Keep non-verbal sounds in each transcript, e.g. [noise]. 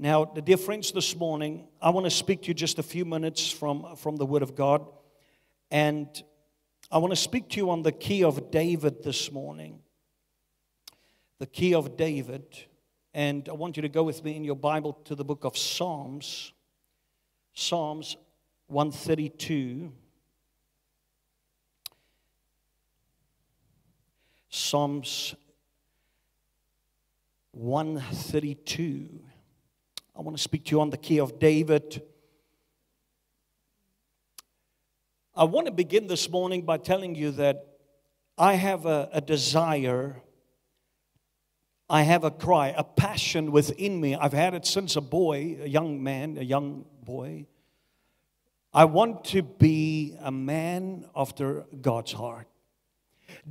Now, dear friends, this morning, I want to speak to you just a few minutes from, from the Word of God. And I want to speak to you on the key of David this morning. The key of David. And I want you to go with me in your Bible to the book of Psalms. Psalms 132. Psalms 132. I want to speak to you on the key of David. I want to begin this morning by telling you that I have a, a, desire, I have a cry, a passion within me. I've had it since a boy, a young man, a young boy. I want to be a man after God's heart.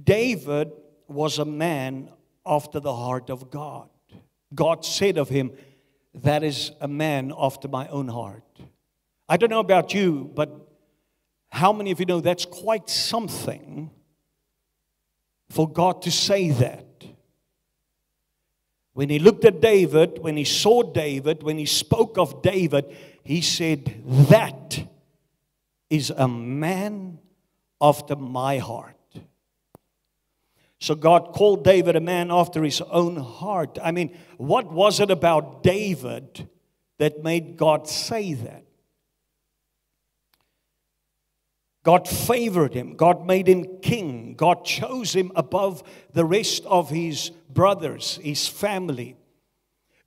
David was a man after the heart of God. God said of him, That is a man after my own heart. I don't know about you, but how many of you know that's quite something for God to say that? When he looked at David, when he saw David, when he spoke of David, he said, That is a man after my heart. So God called David a man after his own heart. I mean, what was it about David that made God say that? God favored him. God made him king. God chose him above the rest of his brothers, his family.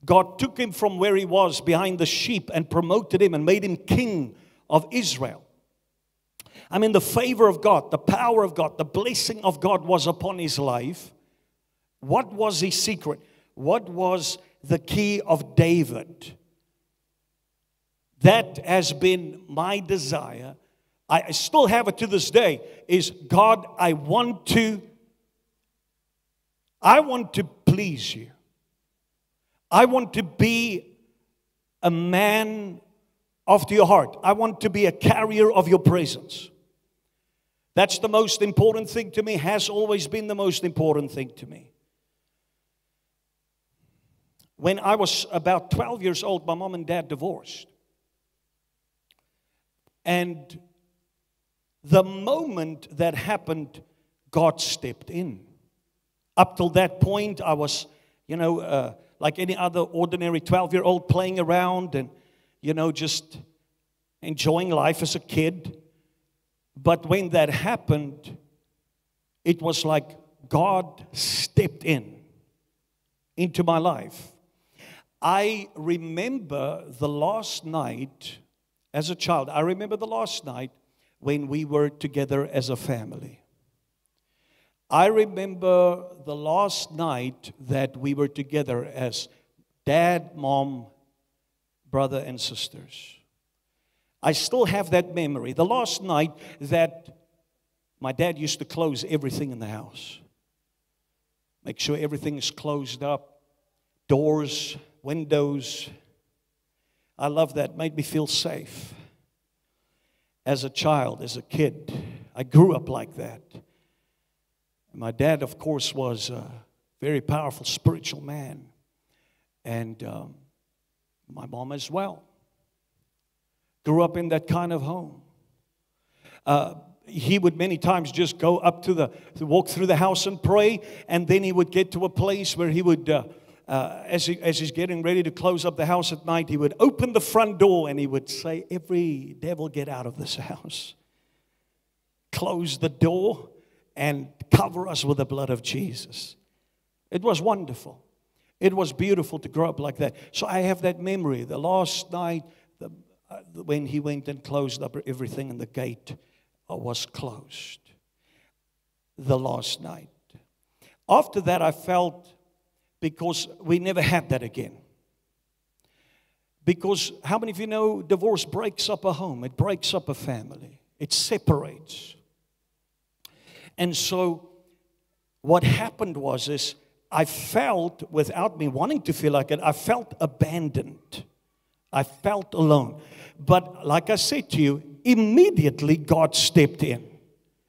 God took him from where he was behind the sheep and promoted him and made him king of Israel. I mean, the favor of God, the power of God, the blessing of God was upon his life. What was his secret? What was the key of David? That has been my desire. I still have it to this day is God, I want to I want to please you. I want to be a man after your heart. I want to be a carrier of your presence. That's the most important thing to me, has always been the most important thing to me. When I was about 12 years old, my mom and dad divorced. And the moment that happened, God stepped in. Up till that point, I was, you know, uh, like any other ordinary 12 year old playing around and, you know, just enjoying life as a kid. But when that happened, it was like God stepped in into my life. I remember the last night as a child, I remember the last night when we were together as a family. I remember the last night that we were together as dad, mom, brother, and sisters. I still have that memory. The last night that my dad used to close everything in the house, make sure everything is closed up, doors, windows. I love that. Made me feel safe. As a child, as a kid, I grew up like that. My dad, of course, was a very powerful spiritual man, and um, my mom as well grew up in that kind of home. Uh, he would many times just go up to the, walk through the house and pray, and then he would get to a place where he would, uh, uh, as, he, as he's getting ready to close up the house at night, he would open the front door and he would say, Every devil get out of this [laughs] house. Close the door and cover us with the blood of Jesus. It was wonderful. It was beautiful to grow up like that. So I have that memory. The last night, uh, when he went and closed up everything and the gate uh, was closed the last night. After that, I felt because we never had that again. Because how many of you know divorce breaks up a home, it breaks up a family, it separates. And so, what happened was is I felt, without me wanting to feel like it, I felt abandoned. I felt alone. But like I said to you, immediately God stepped in.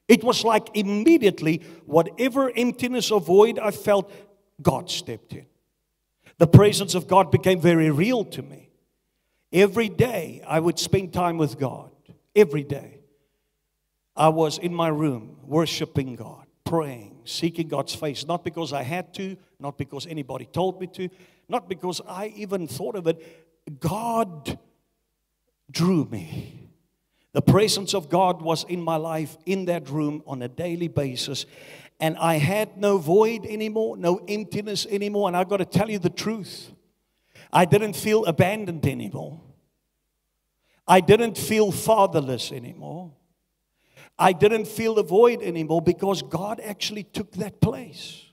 It was like immediately, whatever emptiness or void I felt, God stepped in. the presence of God became very real to me. Every day I would spend time with God. Every day. I was in my room worshiping God, praying, seeking God's face, not because I had to, not because anybody told me to, not because I even thought of it. God drew me. The presence of God was in my life in that room on a daily basis. And I had no void anymore, no emptiness anymore. And I've got to tell you the truth. I didn't feel abandoned anymore. I didn't feel fatherless anymore. I didn't feel the void anymore because God actually took that place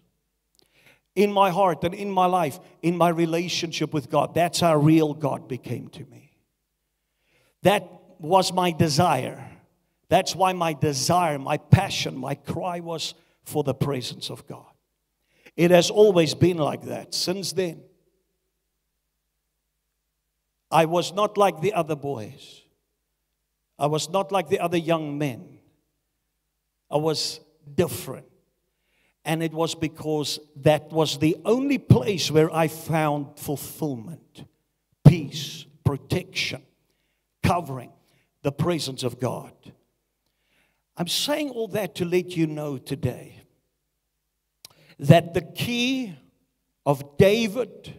in my heart and in my life, in my relationship with God. That's how real God became to me. That was my desire. That's why my desire, my passion, my cry was for the presence of God. It has always been like that since then. I was not like the other boys. I was not like the other young men. I was different. And it was because that was the only place where I found fulfillment, peace, protection, covering, the presence of God. I'm saying all that to let you know today that the key of David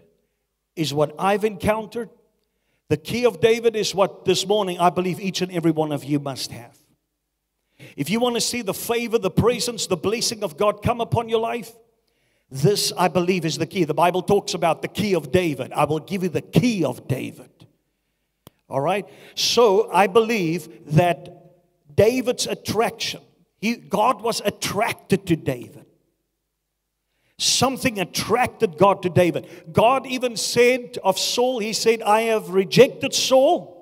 is what I've encountered. The key of David is what this morning I believe each and every one of you must have. If you want to see the favor, the presence, the blessing of God come upon your life, this I believe is the key. The Bible talks about the key of David. I will give you the key of David. All right? So I believe that David's attraction, he, God was attracted to David. Something attracted God to David. God even said of Saul, He said, I have rejected Saul.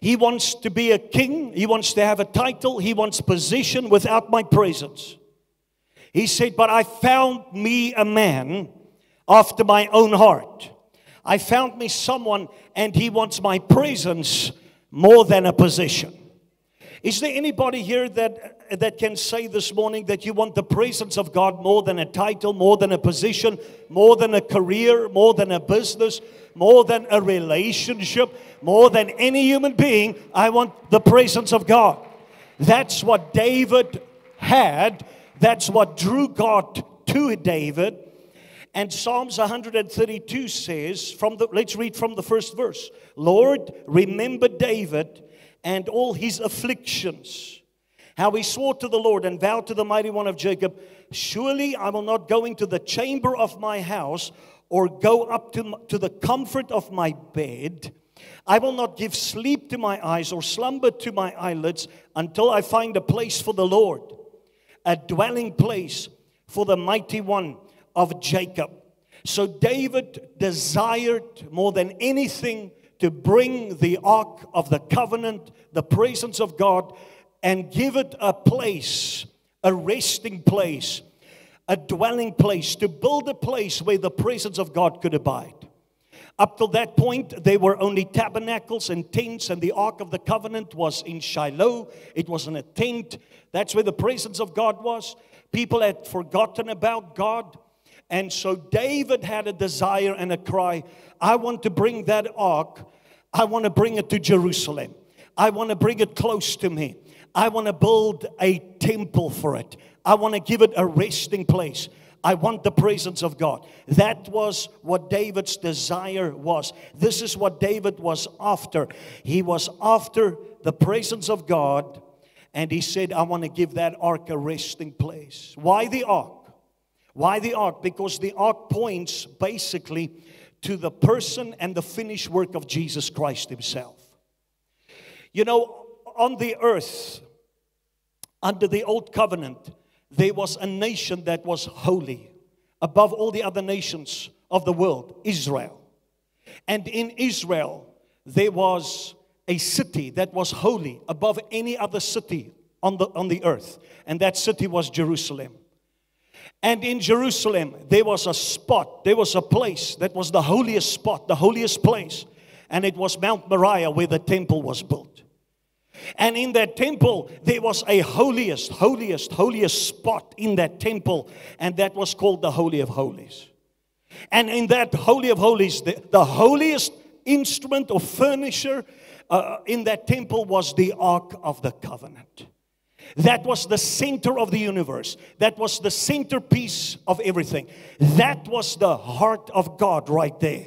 He wants to be a king, he wants to have a title, he wants position without my presence. He said, But I found me a man after my own heart. I found me someone and he wants my presence more than a position. Is there anybody here that, that can say this morning that you want the presence of God more than a title, more than a position, more than a career, more than a business, more than a relationship, more than any human being? I want the presence of God. That's what David had. That's what drew God to David. And Psalms 132 says, from the, let's read from the first verse Lord, remember David and all his afflictions. How he swore to the Lord and vowed to the mighty one of Jacob, Surely I will not go into the chamber of my house or go up to, to the comfort of my bed. I will not give sleep to my eyes or slumber to my eyelids until I find a place for the Lord, a dwelling place for the mighty one of Jacob. So David desired more than anything to bring the ark of the covenant, the presence of God, and give it a place, a resting place, a dwelling place, to build a place where the presence of God could abide. Up till that point, they were only tabernacles and tents, and the Ark of the Covenant was in Shiloh. It was in a tent. That's where the presence of God was. People had forgotten about God. And so David had a desire and a cry I want to bring that ark, I want to bring it to Jerusalem. I want to bring it close to me. I want to build a temple for it. I want to give it a resting place. I want the presence of God. That was what David's desire was. This is what David was after. He was after the presence of God, and he said, I want to give that ark a resting place. Why the ark? Why the ark? Because the ark points basically to the person and the finished work of Jesus Christ Himself. You know, on the earth, under the old covenant, there was a nation that was holy above all the other nations of the world Israel. And in Israel, there was a city that was holy above any other city on the, on the earth, and that city was Jerusalem. And in Jerusalem, there was a spot, there was a place that was the holiest spot, the holiest place. And it was Mount Moriah where the temple was built. And in that temple, there was a holiest, holiest, holiest spot in that temple. And that was called the Holy of Holies. And in that Holy of Holies, the, the holiest instrument or furniture uh, in that temple was the Ark of the Covenant. That was the center of the universe. That was the centerpiece of everything. That was the heart of God right there.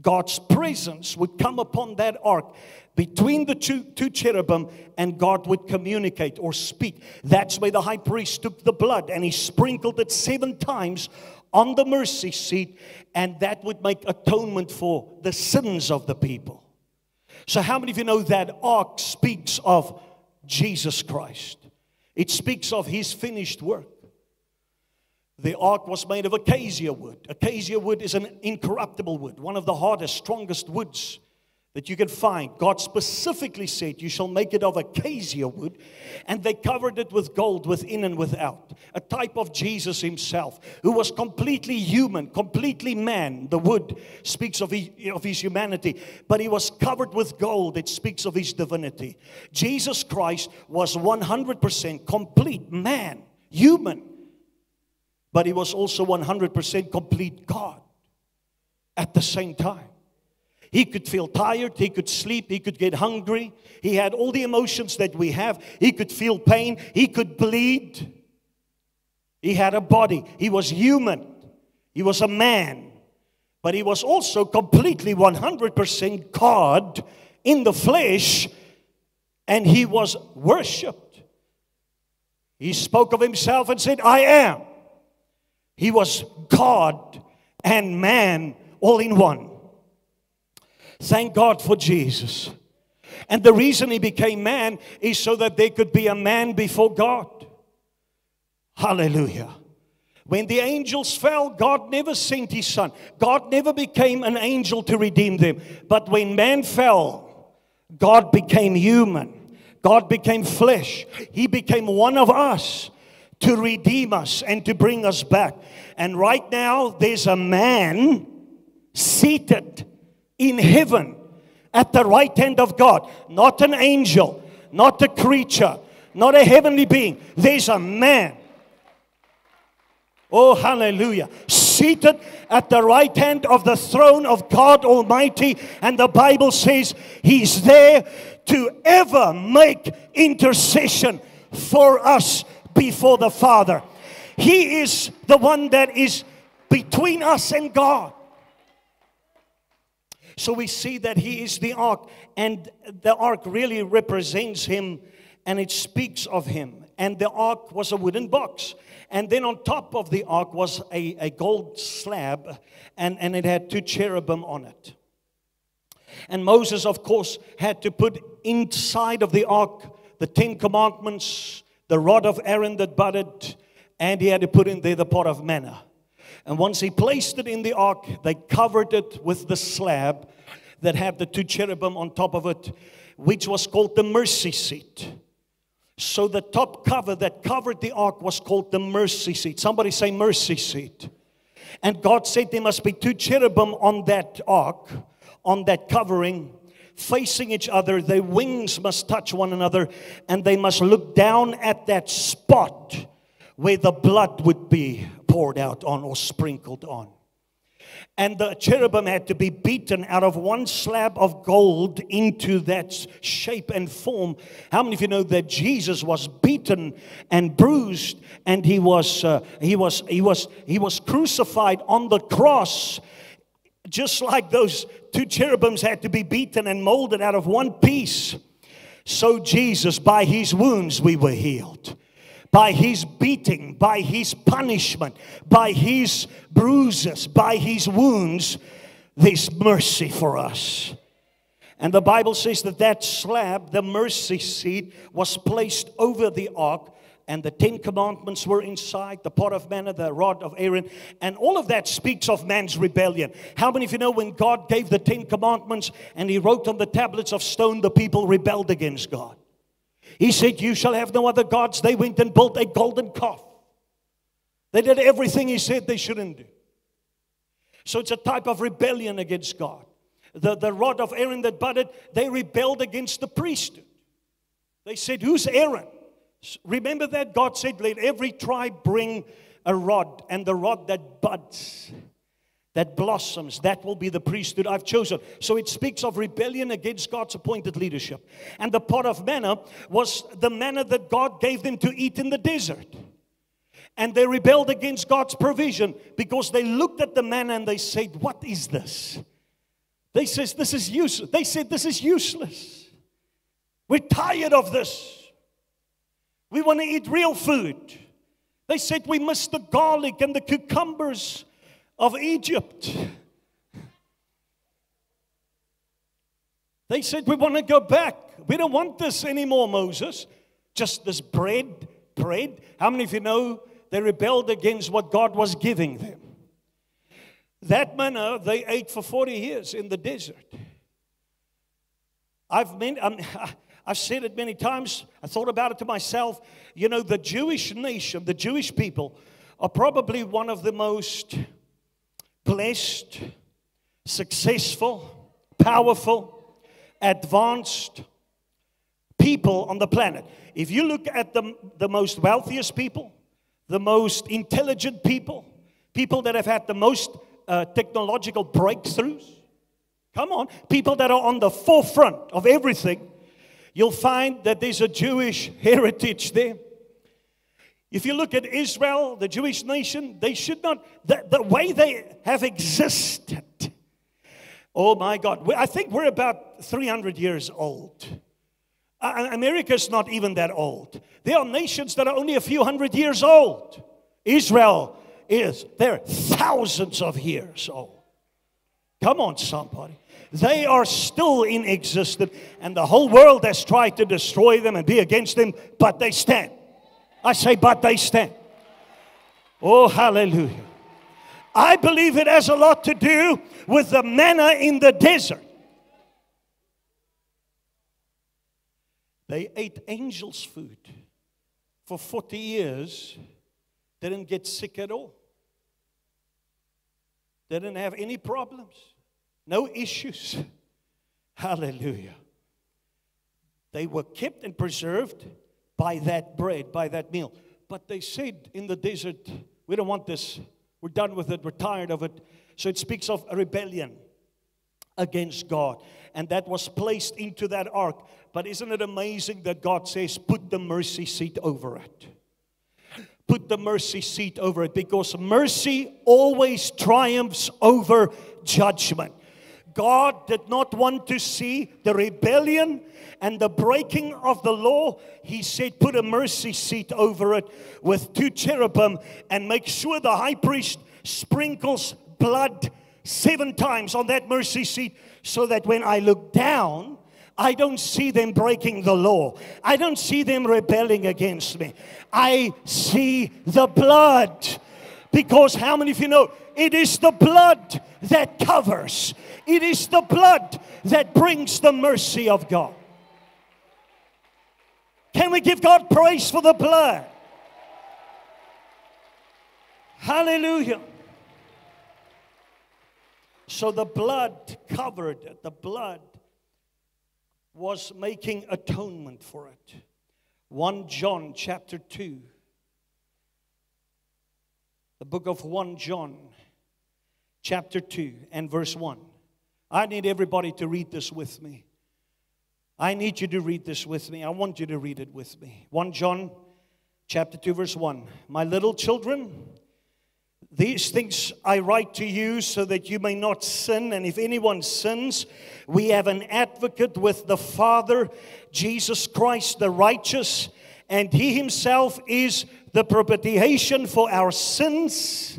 God's presence would come upon that ark between the two, two cherubim, and God would communicate or speak. That's where the high priest took the blood and he sprinkled it seven times on the mercy seat, and that would make atonement for the sins of the people. So, how many of you know that ark speaks of Jesus Christ? It speaks of his finished work. The ark was made of acacia wood. Acacia wood is an incorruptible wood, one of the hardest, strongest woods that you can find. God specifically said, You shall make it of acacia wood, and they covered it with gold within and without. A type of Jesus himself, who was completely human, completely man. The wood speaks of his, of his humanity, but he was covered with gold. It speaks of his divinity. Jesus Christ was 100% complete man, human, but he was also 100% complete God at the same time. He could feel tired, he could sleep, he could get hungry. He had all the emotions that we have. He could feel pain, he could bleed. He had a body, he was human, he was a man, but he was also completely 100% God in the flesh, and he was worshiped. He spoke of himself and said, I am. He was God and man all in one. Thank God for Jesus. And the reason he became man is so that there could be a man before God. Hallelujah. When the angels fell, God never sent his son. God never became an angel to redeem them. But when man fell, God became human. God became flesh. He became one of us to redeem us and to bring us back. And right now, there's a man seated in heaven at the right hand of God. Not an angel, not a creature, not a heavenly being. There's a man. Oh, hallelujah. Seated at the right hand of the throne of God Almighty. And the Bible says He's there to ever make intercession for us before the Father. He is the one that is between us and God. So we see that he is the ark, and the ark really represents him and it speaks of him. And the ark was a wooden box. And then on top of the ark was a, a gold slab, and, and it had two cherubim on it. And Moses, of course, had to put inside of the ark the Ten Commandments, the rod of Aaron that budded, and he had to put in there the pot of manna. And once he placed it in the ark, they covered it with the slab that had the two cherubim on top of it, which was called the mercy seat. So the top cover that covered the ark was called the mercy seat. Somebody say mercy seat. And God said there must be two cherubim on that ark, on that covering, facing each other. Their wings must touch one another, and they must look down at that spot where the blood would be poured out on or sprinkled on. And the cherubim had to be beaten out of one slab of gold into that shape and form. How many of you know that Jesus was beaten and bruised, and he was uh, he was he was he was crucified on the cross, just like those two cherubims had to be beaten and molded out of one piece. So Jesus, by his wounds, we were healed by his beating, by his punishment, by his bruises, by his wounds, this mercy for us. And the Bible says that that slab, the mercy seat, was placed over the ark, and the Ten Commandments were inside, the pot of manna, the rod of Aaron, and all of that speaks of man's rebellion. How many of you know when God gave the Ten Commandments and He wrote on the tablets of stone, the people rebelled against God? He said, You shall have no other gods. They went and built a golden calf. They did everything he said they shouldn't do. So it's a type of rebellion against God. The, the rod of Aaron that budded, they rebelled against the priesthood. They said, Who's Aaron? Remember that God said, Let every tribe bring a rod, and the rod that buds that blossoms. That will be the priesthood I've chosen. So it speaks of rebellion against God's appointed leadership. And the pot of manna was the manna that God gave them to eat in the desert. And they rebelled against God's provision because they looked at the manna and they said, What is this? They says this is useless. They said this is useless. We're tired of this. We want to eat real food. They said we miss the garlic and the cucumbers of Egypt. They said, We want to go back. We don't want this anymore, Moses. Just this bread, bread. How many of you know they rebelled against what God was giving them? That manna they ate for 40 years in the desert. I've, been, um, [laughs] I've said it many times. I thought about it to myself. You know, the Jewish nation, the Jewish people, are probably one of the most blessed, successful, powerful, advanced people on the planet. If you look at the, the most wealthiest people, the most intelligent people, people that have had the most uh, technological breakthroughs, come on, people that are on the forefront of everything, you'll find that there's a Jewish heritage there. If you look at Israel, the Jewish nation, they should not, the, the way they have existed. Oh my God, I think we're about 300 years old. America's not even that old. There are nations that are only a few hundred years old. Israel is, they're thousands of years old. Come on, somebody. They are still in existence, and the whole world has tried to destroy them and be against them, but they stand. I say, but they stand. Oh, hallelujah. I believe it has a lot to do with the manna in the desert. They ate angels' food for 40 years, didn't get sick at all, didn't have any problems, no issues. [laughs] Hallelujah. They were kept and preserved by that bread, by that meal. But they said in the desert, we don't want this. We're done with it. We're tired of it. So it speaks of a rebellion against God. And that was placed into that ark. But isn't it amazing that God says, put the mercy seat over it? Put the mercy seat over it because mercy always triumphs over judgment. God did not want to see the rebellion and the breaking of the law. He said, Put a mercy seat over it with two cherubim and make sure the high priest sprinkles blood seven times on that mercy seat so that when I look down, I don't see them breaking the law. I don't see them rebelling against me. I see the blood. Because how many of you know it is the blood that covers? It is the blood that brings the mercy of God. Can we give God praise for the blood? Hallelujah. So the blood covered it. The blood was making atonement for it. 1 John chapter 2. The book of 1 John chapter 2 and verse 1. I need everybody to read this with me. I need you to read this with me. I want you to read it with me. 1 John chapter 2 verse 1. My little children, these things I write to you so that you may not sin. And if anyone sins, we have an advocate with the Father, Jesus Christ the righteous. And he himself is the propitiation for our sins,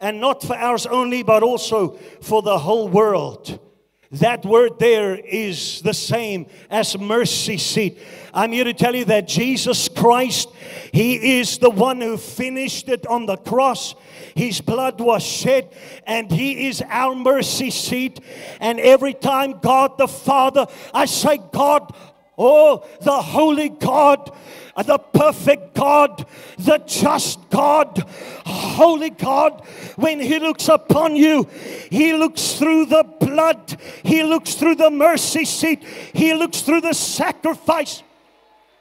and not for ours only, but also for the whole world. That word there is the same as mercy seat. I'm here to tell you that Jesus Christ, He is the one who finished it on the cross. His blood was shed, and He is our mercy seat. And every time God the Father, I say, God, oh, the holy God, the perfect God, the just God, holy God, when He looks upon you, He looks through the blood, He looks through the mercy seat, He looks through the sacrifice.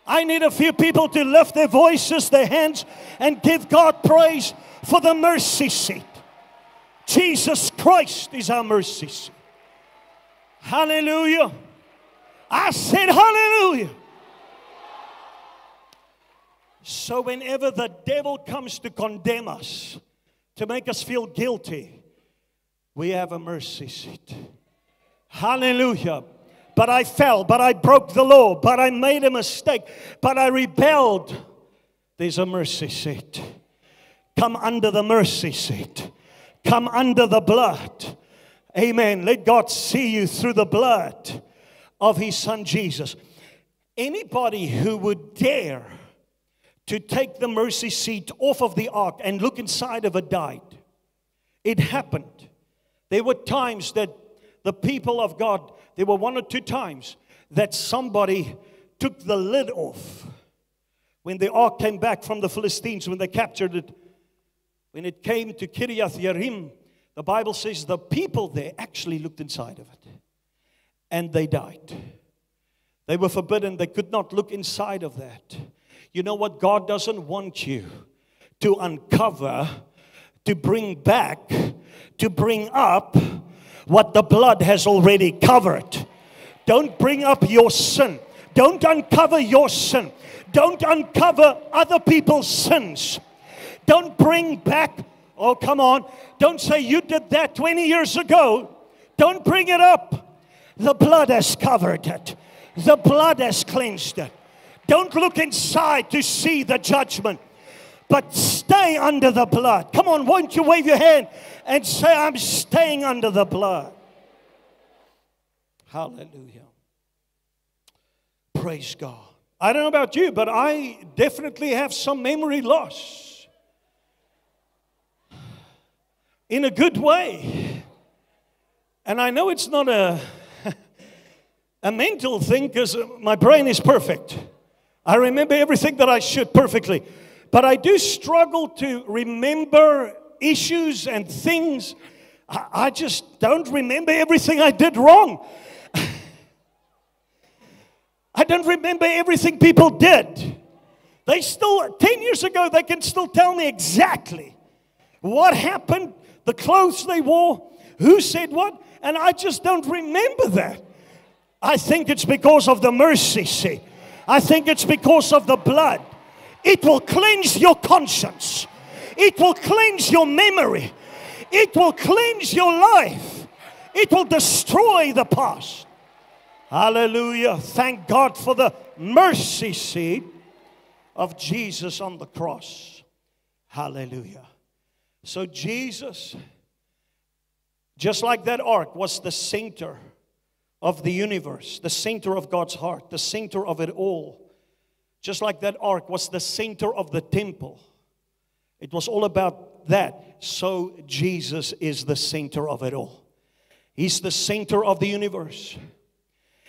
I need a few people to lift their voices, their hands, and give God praise for the mercy seat. Jesus Christ is our mercy seat. Hallelujah. I said, Hallelujah. So, whenever the devil comes to condemn us, to make us feel guilty, we have a mercy seat. Hallelujah. But I fell, but I broke the law, but I made a mistake, but I rebelled. There's a mercy seat. Come under the mercy seat. Come under the blood. Amen. Let God see you through the blood of His Son Jesus. Anybody who would dare to take the mercy seat off of the ark and look inside of it died. It happened. There were times that the people of God, there were one or two times that somebody took the lid off. When the ark came back from the Philistines, when they captured it, when it came to Kiriath Yearim, the Bible says the people there actually looked inside of it and they died. They were forbidden, they could not look inside of that. You know what? God doesn't want you to uncover, to bring back, to bring up what the blood has already covered. Don't bring up your sin. Don't uncover your sin. Don't uncover other people's sins. Don't bring back, oh, come on. Don't say you did that 20 years ago. Don't bring it up. The blood has covered it, the blood has cleansed it. Don't look inside to see the judgment, but stay under the blood. Come on, won't you wave your hand and say, I'm staying under the blood? Hallelujah. Praise God. I don't know about you, but I definitely have some memory loss. In a good way. And I know it's not a, a mental thing because my brain is perfect. I remember everything that I should perfectly. But I do struggle to remember issues and things. I, just don't remember everything I did wrong. [laughs] I don't remember everything people did. They still, 10 years ago, they can still tell me exactly what happened, the clothes they wore, who said what, and I just don't remember that. I think it's because of the mercy seat. I think it's because of the blood. It will cleanse your conscience, it will cleanse your memory, it will cleanse your life, it will destroy the past. Hallelujah. Thank God for the mercy seat of Jesus on the cross. Hallelujah. So, Jesus, just like that ark, was the center of the universe, the center of God's heart, the center of it all. Just like that ark was the center of the temple. It was all about that. So Jesus is the center of it all. He's the center of the universe.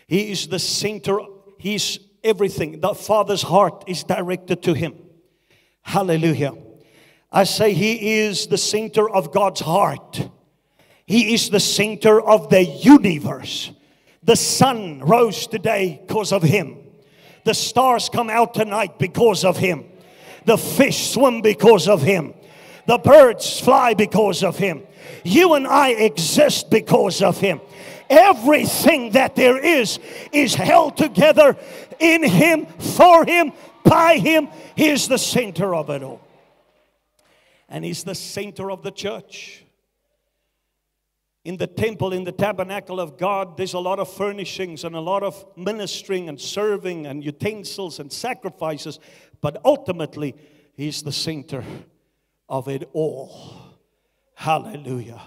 He is the center, He's everything. The Father's heart is directed to Him. Hallelujah. I say He is the center of God's heart. He is the center of the universe. The sun rose today because of him. The stars come out tonight because of him. The fish swim because of him. The birds fly because of him. You and I exist because of him. Everything that there is is held together in him, for him, by him. He is the center of it all. And he's the center of the church in the temple, in the tabernacle of God, there's a lot of furnishings and a lot of ministering and serving and utensils and sacrifices, but ultimately, He's the center of it all. Hallelujah.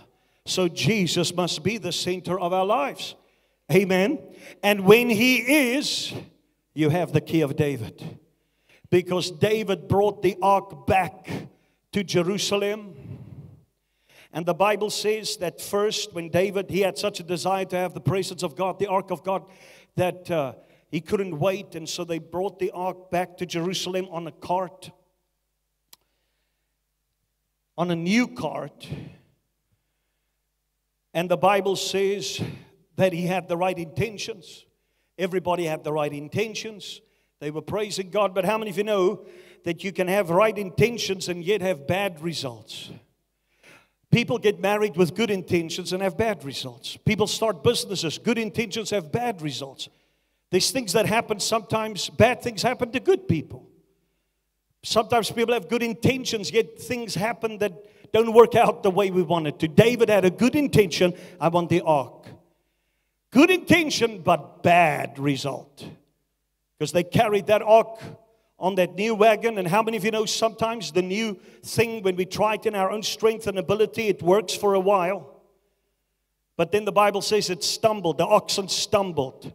So, Jesus must be the center of our lives. Amen. And when He is, you have the key of David. Because David brought the ark back to Jerusalem and the Bible says that first, when David, he had such a desire to have the presence of God, the ark of God, that uh, he couldn't wait. And so they brought the ark back to Jerusalem on a cart, on a new cart. And the Bible says that he had the right intentions. Everybody had the right intentions. They were praising God. But how many of you know that you can have right intentions and yet have bad results? People get married with good intentions and have bad results. People start businesses, good intentions have bad results. There's things that happen sometimes, bad things happen to good people. Sometimes people have good intentions, yet things happen that don't work out the way we wanted to. David had a good intention. I want the ark. Good intention, but bad result. Because they carried that ark on that new wagon. And how many of you know sometimes the new thing, when we try it in our own strength and ability, it works for a while. But then the Bible says it stumbled, the oxen stumbled.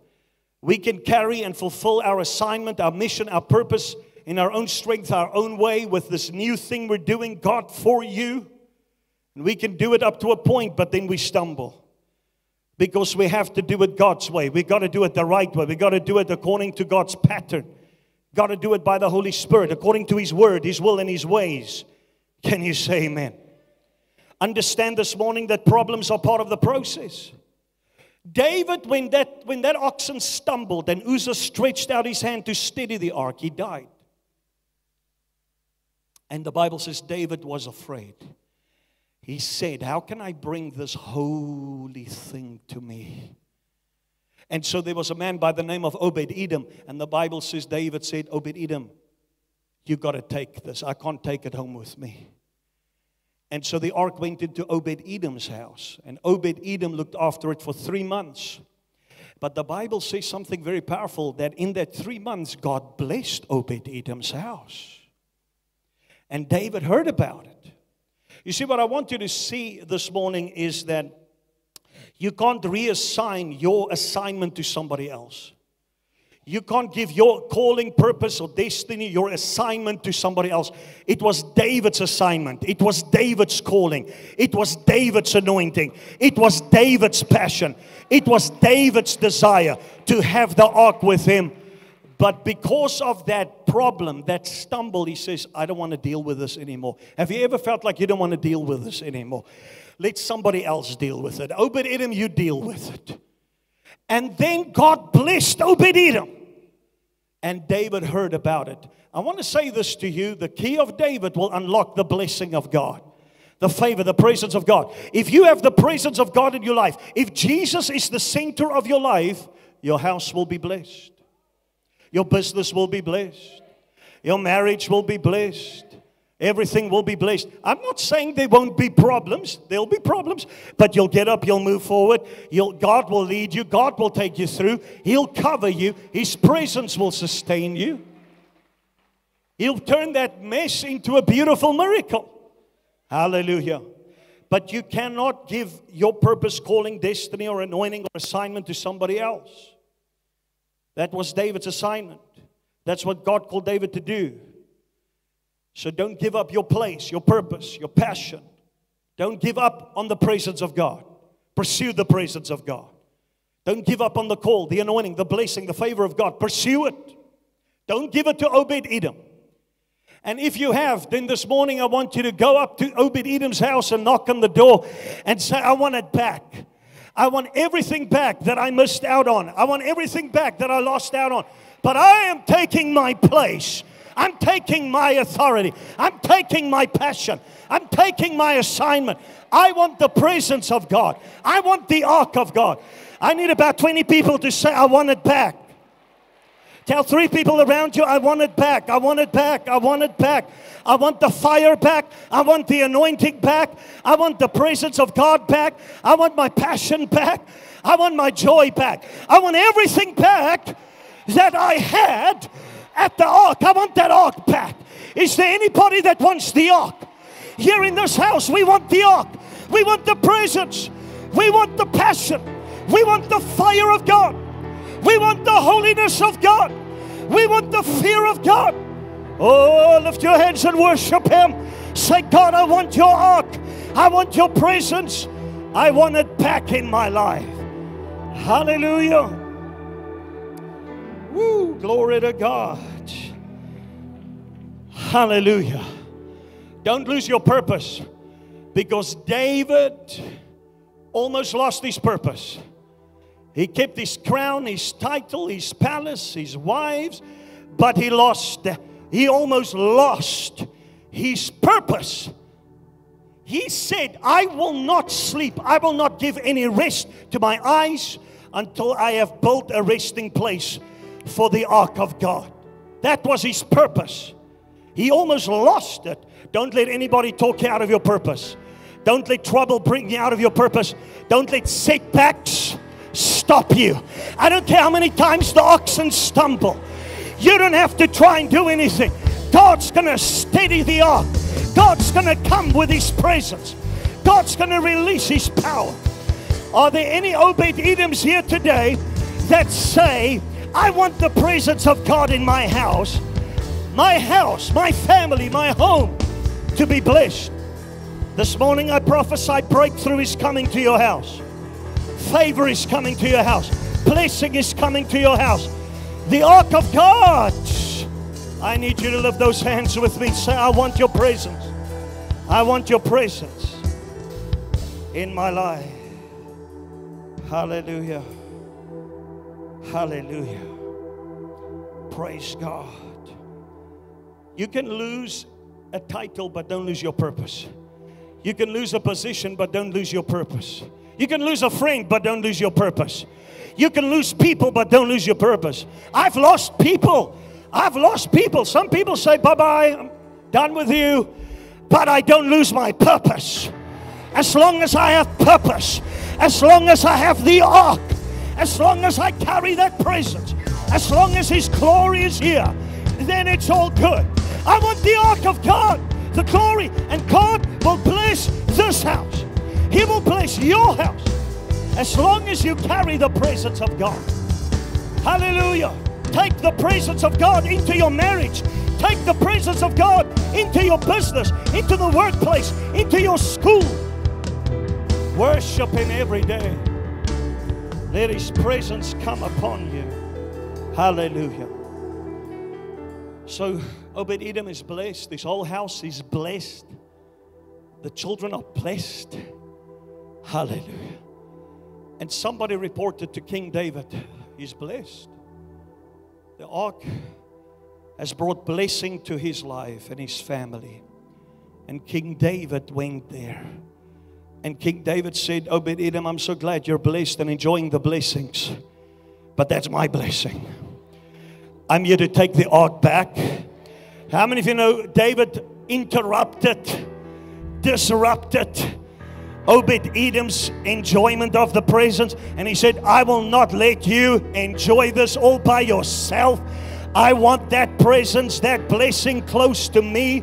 We can carry and fulfill our assignment, our mission, our purpose in our own strength, our own way with this new thing we're doing, God for you. And we can do it up to a point, but then we stumble. Because we have to do it God's way. We got to do it the right way. We got to do it according to God's pattern. Got to do it by the Holy Spirit, according to His word, His will, and His ways. Can you say amen? Understand this morning that problems are part of the process. David, when that, when that oxen stumbled and Uzzah stretched out his hand to steady the ark, he died. And the Bible says David was afraid. He said, How can I bring this holy thing to me? And so there was a man by the name of Obed Edom, and the Bible says David said, Obed Edom, you got to take this. I can't take it home with me. And so the ark went into Obed Edom's house, and Obed Edom looked after it for three months. But the Bible says something very powerful that in that three months, God blessed Obed Edom's house. And David heard about it. You see, what I want you to see this morning is that you can't reassign your assignment to somebody else. You can't give your calling, purpose, or destiny, your assignment to somebody else. It was David's assignment. It was David's calling. It was David's anointing. It was David's passion. It was David's desire to have the ark with him. But because of that problem, that stumble, he says, I don't want to deal with this anymore. Have you ever felt like you don't want to deal with this anymore? Let somebody else deal with it. Obed Edom, you deal with it. And then God blessed Obed Edom. And David heard about it. I want to say this to you the key of David will unlock the blessing of God, the favor, the presence of God. If you have the presence of God in your life, if Jesus is the center of your life, your house will be blessed, your business will be blessed, your marriage will be blessed, Everything will be blessed. I'm not saying there won't be problems. There'll be problems, but you'll get up, you'll move forward. You'll, God will lead you, God will take you through. He'll cover you, His presence will sustain you. He'll turn that mess into a beautiful miracle. Hallelujah. But you cannot give your purpose, calling, destiny, or anointing or assignment to somebody else. That was David's assignment. That's what God called David to do. So don't give up your place, your purpose, your passion. Don't give up on the presence of God. Pursue the presence of God. Don't give up on the call, the anointing, the blessing, the favor of God. Pursue it. Don't give it to Obed Edom. And if you have, then this morning I want you to go up to Obed Edom's house and knock on the door and say, I want it back. I want everything back that I missed out on. I want everything back that I lost out on. But I am taking my place I'm taking my authority. I'm taking my passion. I'm taking my assignment. I want the presence of God. I want the ark of God. I need about 20 people to say, I want it back. Tell three people around you, I want it back. I want it back. I want it back. I want the fire back. I want the anointing back. I want the presence of God back. I want my passion back. I want my joy back. I want everything back that I had at the ark. I want that ark back. Is there anybody that wants the ark? Here in this house, we want the ark. We want the presence. We want the passion. We want the fire of God. We want the holiness of God. We want the fear of God. Oh, lift your hands and worship Him. Say, God, I want your ark. I want your presence. I want it back in my life. Hallelujah. Woo, glory to God. Hallelujah. Don't lose your purpose because David almost lost his purpose. He kept his crown, his title, his palace, his wives, but he lost, he almost lost his purpose. He said, I will not sleep. I will not give any rest to my eyes until I have built a resting place for the ark of God. That was his purpose. He almost lost it. Don't let anybody talk you out of your purpose. Don't let trouble bring you out of your purpose. Don't let setbacks stop you. I don't care how many times the oxen stumble. You don't have to try and do anything. God's going to steady the ark. God's going to come with His presence. God's going to release His power. Are there any Obed Edoms here today that say, I want the presence of God in my house, my house, my family, my home to be blessed? This morning I prophesy breakthrough is coming to your house. Favor is coming to your house. Blessing is coming to your house. The ark of God. I need you to lift those hands with me. Say, I want your presence. I want your presence in my life. Hallelujah. Hallelujah. Praise God. You can lose a title, but don't lose your purpose. You can lose a position, but don't lose your purpose. You can lose a friend, but don't lose your purpose. You can lose people, but don't lose your purpose. I've lost people. I've lost people. Some people say, Bye bye, I'm done with you. But I don't lose my purpose. As long as I have purpose, as long as I have the ark, as long as I carry that presence, as long as His glory is here, then it's all good. I want the ark of God the glory, and God will bless this house. He will bless your house as long as you carry the presence of God. Hallelujah. Take the presence of God into your marriage. Take the presence of God into your business, into the workplace, into your school. Worship Him every day. Let His presence come upon you. Hallelujah. So, Obed Edom is blessed. This whole house is blessed. The children are blessed. Hallelujah. And somebody reported to King David, he's blessed. The ark has brought blessing to his life and his family. And King David went there. And King David said, oh, Obed Edom, I'm so glad you're blessed and enjoying the blessings. But that's my blessing. I'm here to take the ark back how many of you know David interrupted, disrupted Obed Edom's enjoyment of the presence? And he said, I will not let you enjoy this all by yourself. I want that presence, that blessing close to me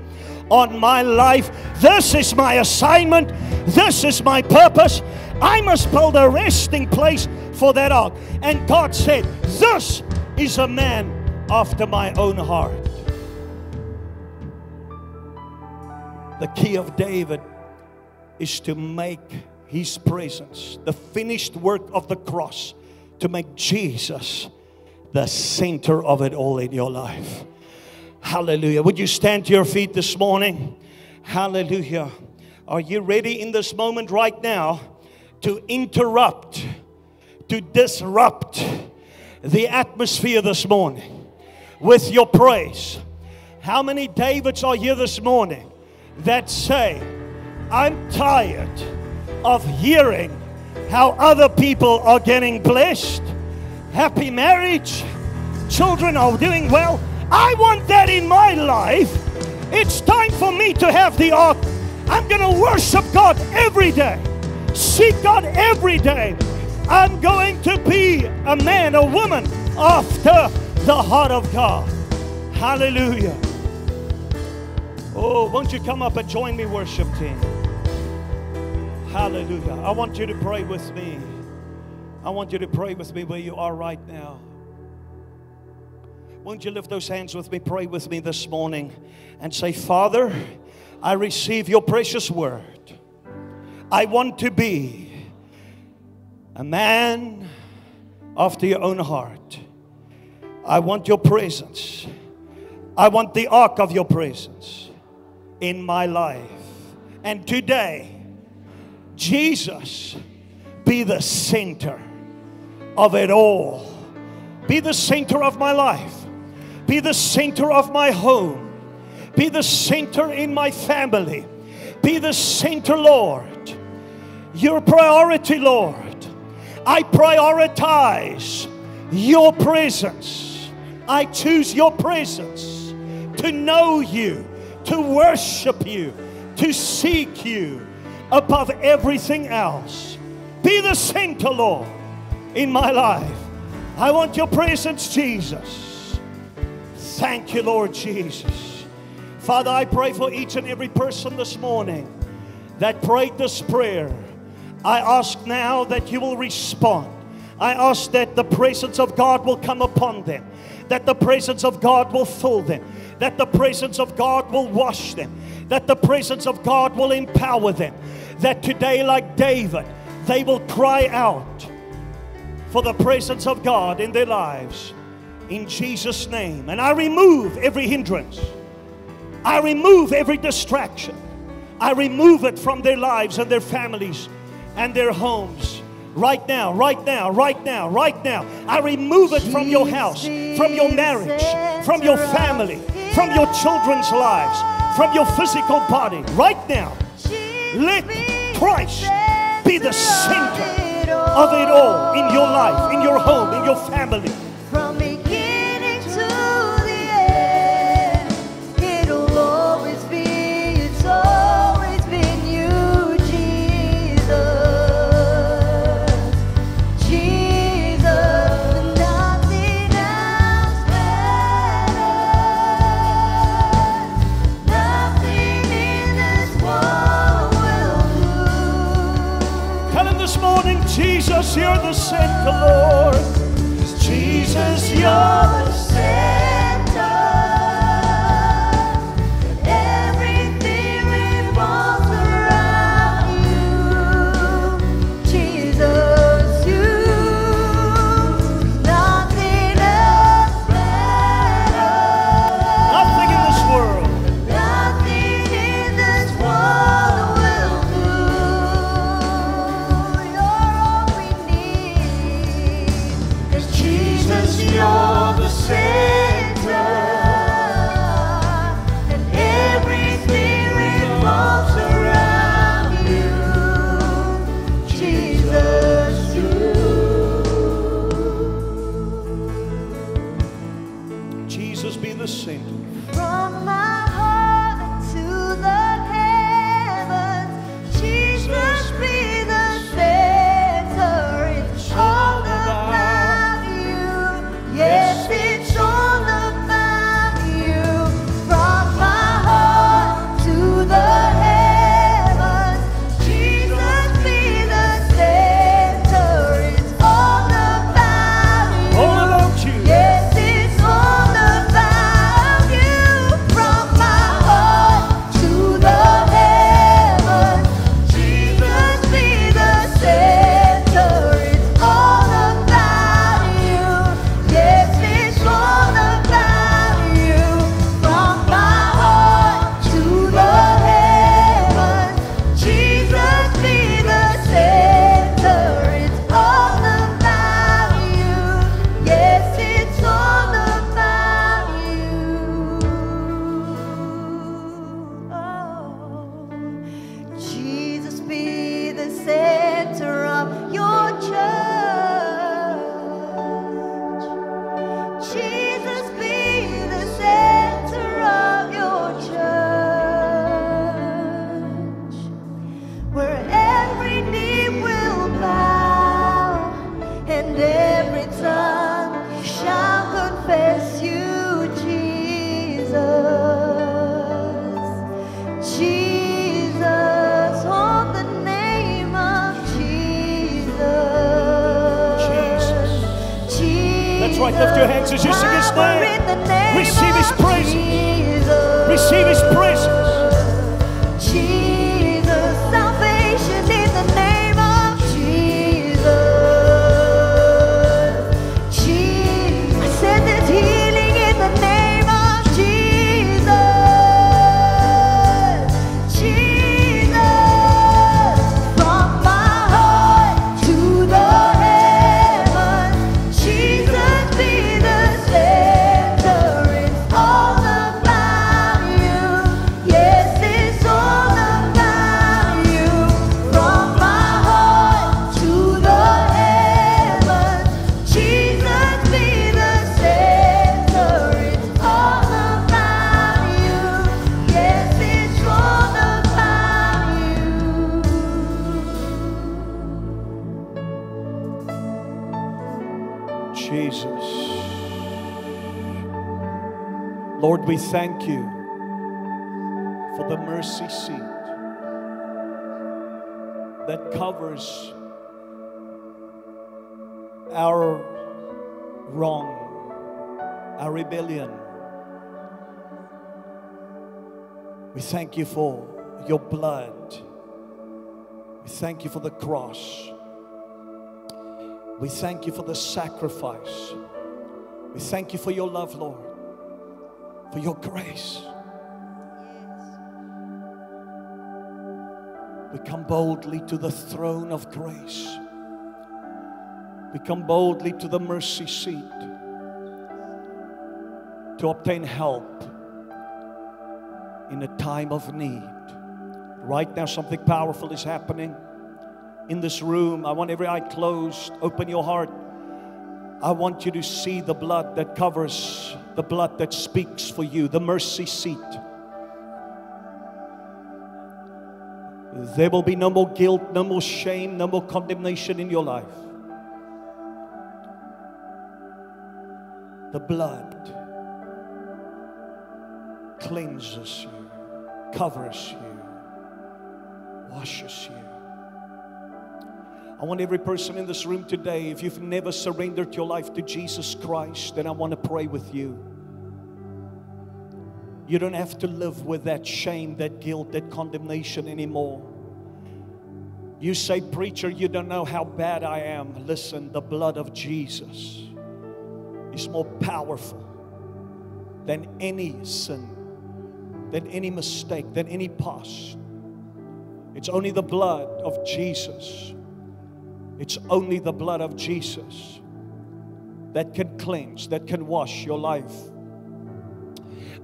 on my life. This is my assignment. This is my purpose. I must build a resting place for that ark. And God said, This is a man after my own heart. The key of David is to make his presence, the finished work of the cross, to make Jesus the center of it all in your life. Hallelujah. Would you stand to your feet this morning? Hallelujah. Are you ready in this moment right now to interrupt, to disrupt the atmosphere this morning with your praise? How many Davids are here this morning? that say, I'm tired of hearing how other people are getting blessed, happy marriage, children are doing well. I want that in my life. It's time for me to have the ark. I'm going to worship God every day, seek God every day. I'm going to be a man, a woman after the heart of God. Hallelujah. Oh, won't you come up and join me, worship team? Hallelujah. I want you to pray with me. I want you to pray with me where you are right now. Won't you lift those hands with me? Pray with me this morning and say, Father, I receive your precious word. I want to be a man after your own heart. I want your presence. I want the ark of your presence in my life. And today, Jesus be the center of it all. Be the center of my life. Be the center of my home. Be the center in my family. Be the center, Lord. Your priority, Lord. I prioritize your presence. I choose your presence to know you, to worship you, to seek you above everything else. Be the center, Lord, in my life. I want your presence, Jesus. Thank you, Lord Jesus. Father, I pray for each and every person this morning that prayed this prayer. I ask now that you will respond. I ask that the presence of God will come upon them, that the presence of God will fill them, that the presence of God will wash them, that the presence of God will empower them, that today, like David, they will cry out for the presence of God in their lives in Jesus' name. And I remove every hindrance, I remove every distraction, I remove it from their lives and their families and their homes. Right now, right now, right now, right now. I remove it from your house, from your marriage, from your family, from your children's lives, from your physical body. Right now, let Christ be the center of it all in your life, in your home, in your family. Jesus, you're the center, Lord. Jesus, you're the center. Thank you for the mercy seat that covers our wrong, our rebellion. We thank you for your blood. We thank you for the cross. We thank you for the sacrifice. We thank you for your love, Lord, for your grace. We come boldly to the throne of grace. We come boldly to the mercy seat to obtain help in a time of need. Right now, something powerful is happening in this room. I want every eye closed. Open your heart. I want you to see the blood that covers, the blood that speaks for you, the mercy seat. There will be no more guilt, no more shame, no more condemnation in your life. The blood cleanses you, covers you, washes you. I want every person in this room today, if you've never surrendered your life to Jesus Christ, then I want to pray with you. You don't have to live with that shame, that guilt, that condemnation anymore. You say, Preacher, you don't know how bad I am. Listen, the blood of Jesus is more powerful than any sin, than any mistake, than any past. It's only the blood of Jesus. It's only the blood of Jesus that can cleanse, that can wash your life.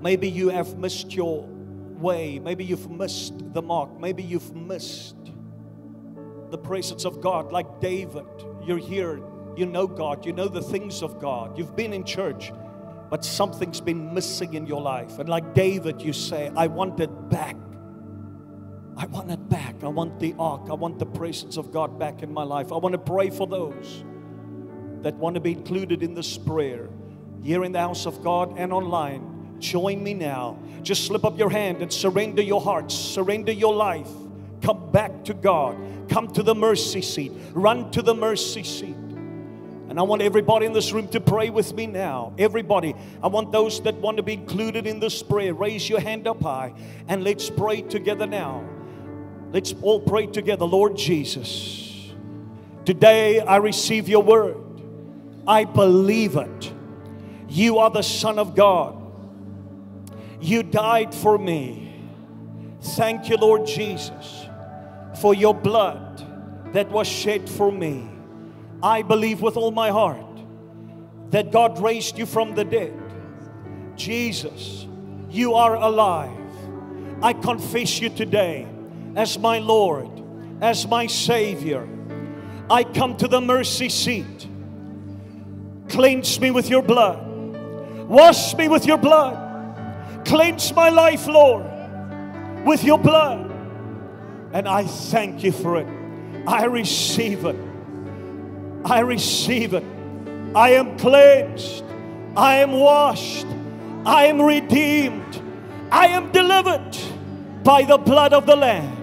Maybe you have missed your way. Maybe you've missed the mark. Maybe you've missed the presence of God, like David. You're here, you know God, you know the things of God. You've been in church, but something's been missing in your life. And like David, you say, I want it back. I want it back. I want the ark. I want the presence of God back in my life. I want to pray for those that want to be included in this prayer here in the house of God and online. Join me now. Just slip up your hand and surrender your heart, surrender your life. Come back to God. Come to the mercy seat. Run to the mercy seat. And I want everybody in this room to pray with me now. Everybody. I want those that want to be included in this prayer. Raise your hand up high and let's pray together now. Let's all pray together. Lord Jesus, today I receive your word. I believe it. You are the Son of God. You died for me. Thank you, Lord Jesus, for your blood that was shed for me. I believe with all my heart that God raised you from the dead. Jesus, you are alive. I confess you today as my Lord, as my Savior. I come to the mercy seat. Cleanse me with your blood. Wash me with your blood. Cleanse my life, Lord, with your blood. And I thank you for it. I receive it. I receive it. I am cleansed. I am washed. I am redeemed. I am delivered by the blood of the Lamb,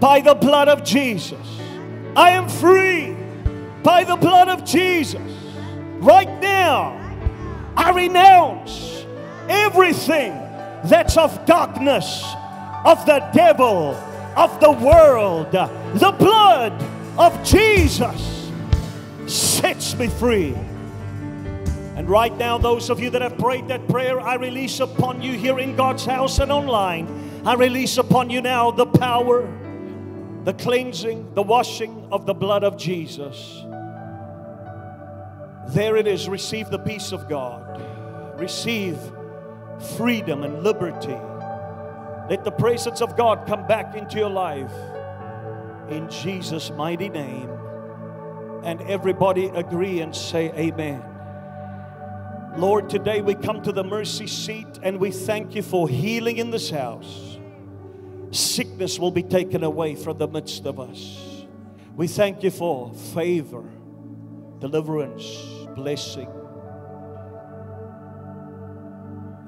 by the blood of Jesus. I am free by the blood of Jesus. Right now, I renounce everything that's of darkness, of the devil, of the world. The blood of Jesus sets me free. And right now, those of you that have prayed that prayer, I release upon you here in God's house and online. I release upon you now the power, the cleansing, the washing of the blood of Jesus. There it is. Receive the peace of God. Receive freedom and liberty. Let the presence of God come back into your life in Jesus' mighty name. And everybody agree and say, Amen. Lord, today we come to the mercy seat and we thank you for healing in this house. Sickness will be taken away from the midst of us. We thank you for favor. deliverance, blessing.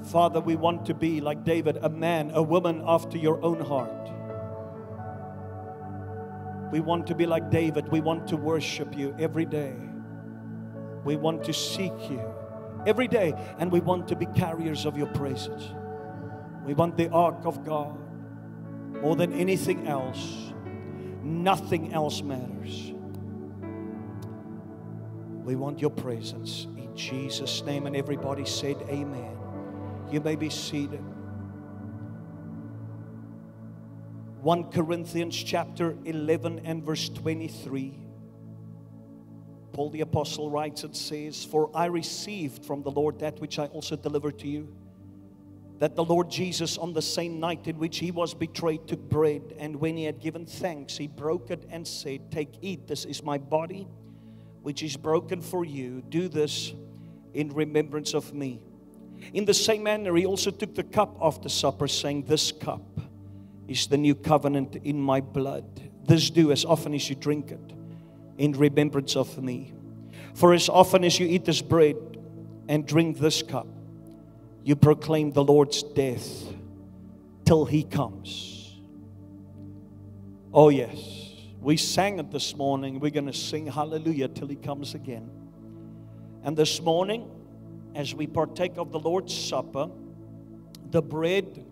Father, we want to be like David, a man, a woman after your own heart. We want to be like David. We want to worship you every day. We want to seek you every day. And we want to be carriers of your praises. We want the ark of God more than anything else. Nothing else matters. We want your presence in Jesus' name. And everybody said, Amen. You may be seated. 1 Corinthians chapter 11 and verse 23. Paul the Apostle writes and says, For I received from the Lord that which I also delivered to you, that the Lord Jesus, on the same night in which he was betrayed, took bread, and when he had given thanks, he broke it and said, Take, eat, this is my body, which is broken for you. Do this in remembrance of me. In the same manner, he also took the cup after supper, saying, This cup is the new covenant in my blood. This do as often as you drink it in remembrance of me. For as often as you eat this bread and drink this cup, you proclaim the Lord's death till he comes. Oh, yes. We sang it this morning. We're going to sing hallelujah till he comes again. And this morning, as we partake of the Lord's Supper, the bread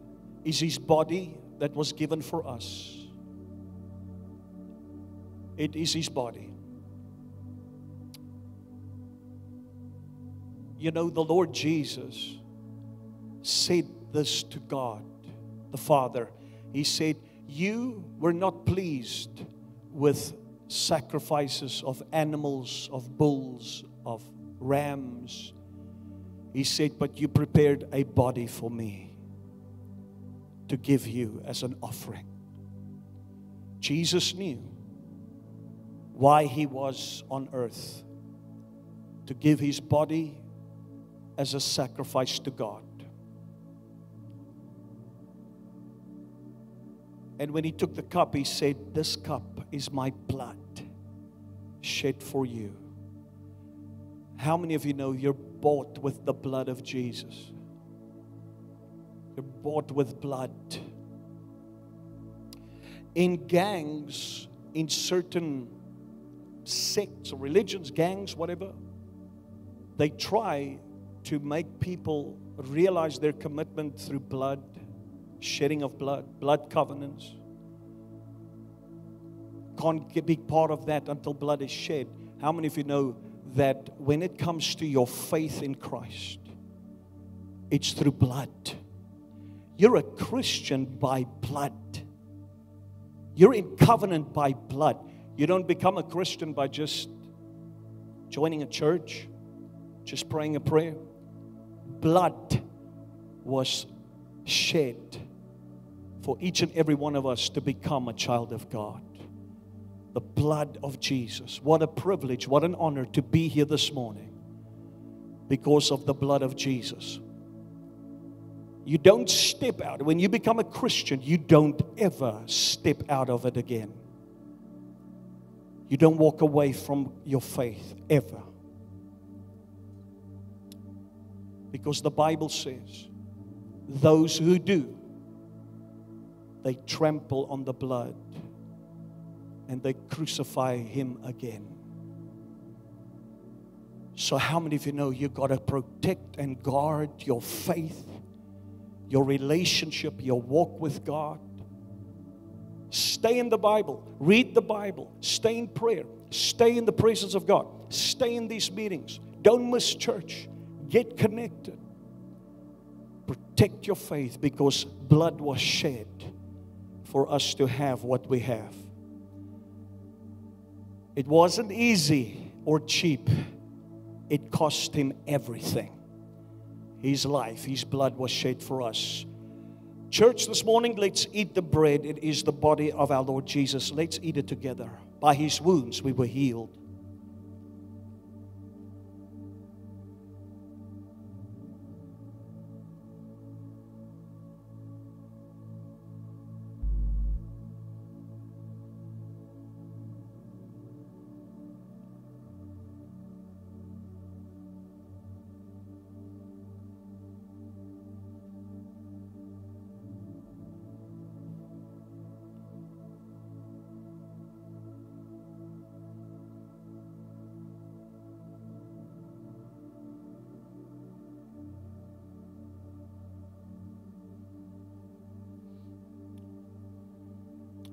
is his body that was given for us. It is his body. You know, the Lord Jesus said this to God, the Father. He said, You were not pleased with sacrifices of animals, of bulls, of rams. He said, But you prepared a body for me to give you as an offering. Jesus knew why he was on earth to give his body as a sacrifice to God. And when he took the cup, he said, This cup is my blood shed for you. How many of you know you're bought with the blood of Jesus? You're bought with blood. In gangs, in certain sects or religions, gangs, whatever, they try to make people realize their commitment through blood, shedding of blood, blood covenants. Can't get- be part of that until blood is shed. How many of you know that when it comes to your faith in Christ, it's through blood? You're a Christian by blood. You're in covenant by blood. You don't become a Christian by just joining a church, just praying a prayer. Blood was shed for each and every one of us to become a child of God. The blood of Jesus. What a privilege, what an honor to be here this morning because of the blood of Jesus. You don't step out. When you become a Christian, you don't ever step out of it again. You don't walk away from your faith ever. Because the Bible says, those who do, they trample on the blood and they crucify him again. So, how many of you know you got to protect and guard your faith, your relationship, your walk with God? Stay in the Bible, read the Bible, stay in prayer, stay in the presence of God, stay in these meetings. Don't miss church, get connected. Protect your faith because blood was shed for us to have what we have. It wasn't easy or cheap, it cost him everything. His life, his blood was shed for us. Church, this morning, let's eat the bread. It is the body of our Lord Jesus. Let's eat it together. By his wounds, we were healed.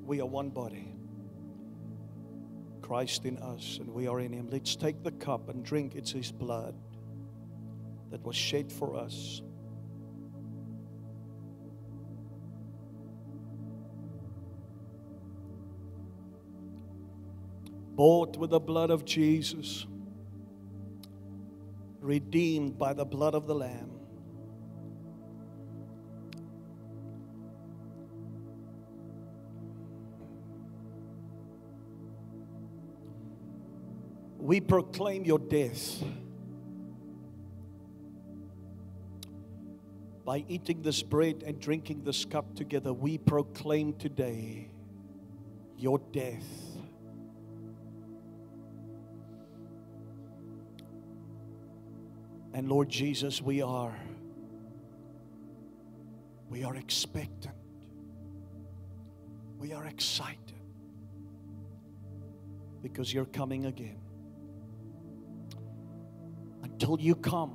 We are one body. Christ in us, and we are in Him. Let's take the cup and drink. It's His blood that was shed for us. Bought with the blood of Jesus, redeemed by the blood of the Lamb. We proclaim your death by eating this bread and drinking this cup together. We proclaim today your death. And Lord Jesus, we are we are expectant. We are excited because you're coming again. Until you come,